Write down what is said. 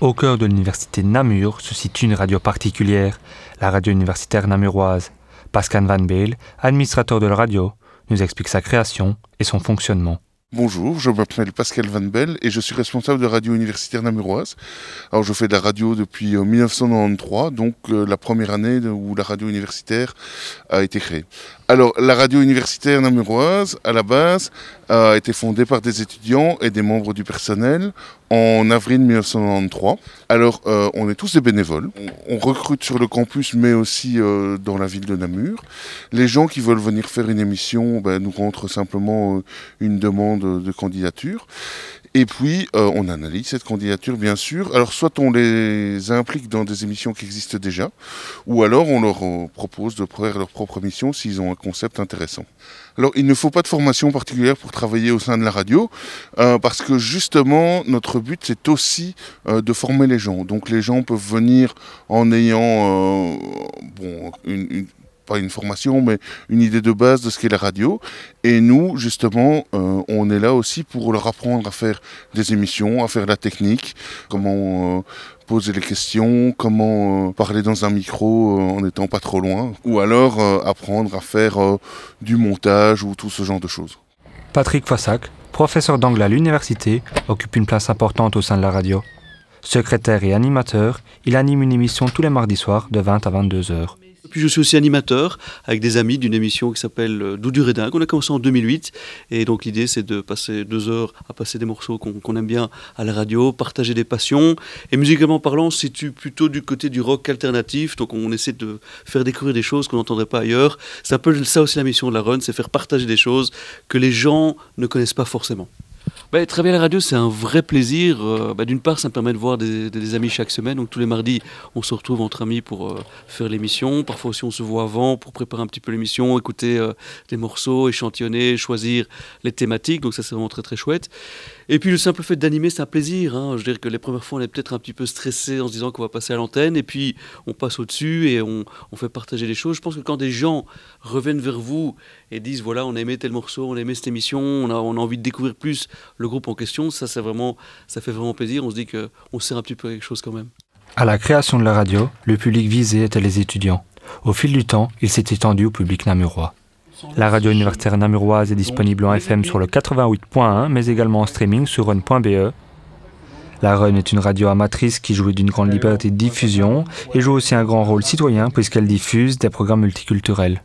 Au cœur de l'université Namur se situe une radio particulière, la radio universitaire namuroise. Pascal Van Beel, administrateur de la radio, nous explique sa création et son fonctionnement. Bonjour, je m'appelle Pascal Van Bell et je suis responsable de Radio Universitaire Namuroise. Alors je fais de la radio depuis 1993, euh, donc euh, la première année où la radio universitaire a été créée. Alors la radio universitaire namuroise, à la base, a été fondée par des étudiants et des membres du personnel en avril 1993. Alors euh, on est tous des bénévoles. On recrute sur le campus mais aussi dans la ville de Namur. Les gens qui veulent venir faire une émission ben, nous rentrent simplement une demande de, candidature. Et puis, euh, on analyse cette candidature, bien sûr. Alors, soit on les implique dans des émissions qui existent déjà, ou alors on leur euh, propose de faire leur propre émission s'ils ont un concept intéressant. Alors, il ne faut pas de formation particulière pour travailler au sein de la radio, euh, parce que justement, notre but, c'est aussi de former les gens. Donc, les gens peuvent venir en ayant bon, une pas une formation, mais une idée de base de ce qu'est la radio. Et nous, justement, euh, on est là aussi pour leur apprendre à faire des émissions, à faire la technique, comment euh, poser les questions, comment euh, parler dans un micro en n'étant pas trop loin, ou alors apprendre à faire du montage ou tout ce genre de choses. Patrick Fassac, professeur d'anglais à l'université, occupe une place importante au sein de la radio. Secrétaire et animateur, il anime une émission tous les mardis soirs de 20 à 22 heures. Puis je suis aussi animateur avec des amis d'une émission qui s'appelle euh, Doudou Redin, qu'on a commencé en 2008. Et donc l'idée, c'est de passer deux heures à passer des morceaux qu'on aime bien à la radio, partager des passions. Et musicalement parlant, on se plutôt du côté du rock alternatif. Donc on essaie de faire découvrir des choses qu'on n'entendrait pas ailleurs. C'est un peu ça aussi la mission de la Run, c'est faire partager des choses que les gens ne connaissent pas forcément. Bah, travailler à la radio, c'est un vrai plaisir. Euh, bah, d'une part, ça me permet de voir des, amis chaque semaine. Donc tous les mardis, on se retrouve entre amis pour euh, faire l'émission. Parfois aussi, on se voit avant pour préparer un petit peu l'émission, écouter euh, des morceaux, échantillonner, choisir les thématiques. Donc ça, c'est vraiment très très chouette. Et puis le simple fait d'animer, c'est un plaisir. Hein. Je veux dire que les premières fois, on est peut-être un petit peu stressé en se disant qu'on va passer à l'antenne, et puis on passe au-dessus et on, fait partager les choses. Je pense que quand des gens reviennent vers vous et disent voilà, on a aimé tel morceau, on a aimé cette émission, on a, on a envie de découvrir plus le groupe en question, ça, fait vraiment plaisir. On se dit qu'on sert un petit peu quelque chose quand même. À la création de la radio, le public visé était les étudiants. Au fil du temps, il s'est étendu au public namurois. La radio universitaire namuroise est disponible en FM sur le 88.1, mais également en streaming sur run.be. La Run est une radio amatrice qui jouit d'une grande liberté de diffusion et joue aussi un grand rôle citoyen puisqu'elle diffuse des programmes multiculturels.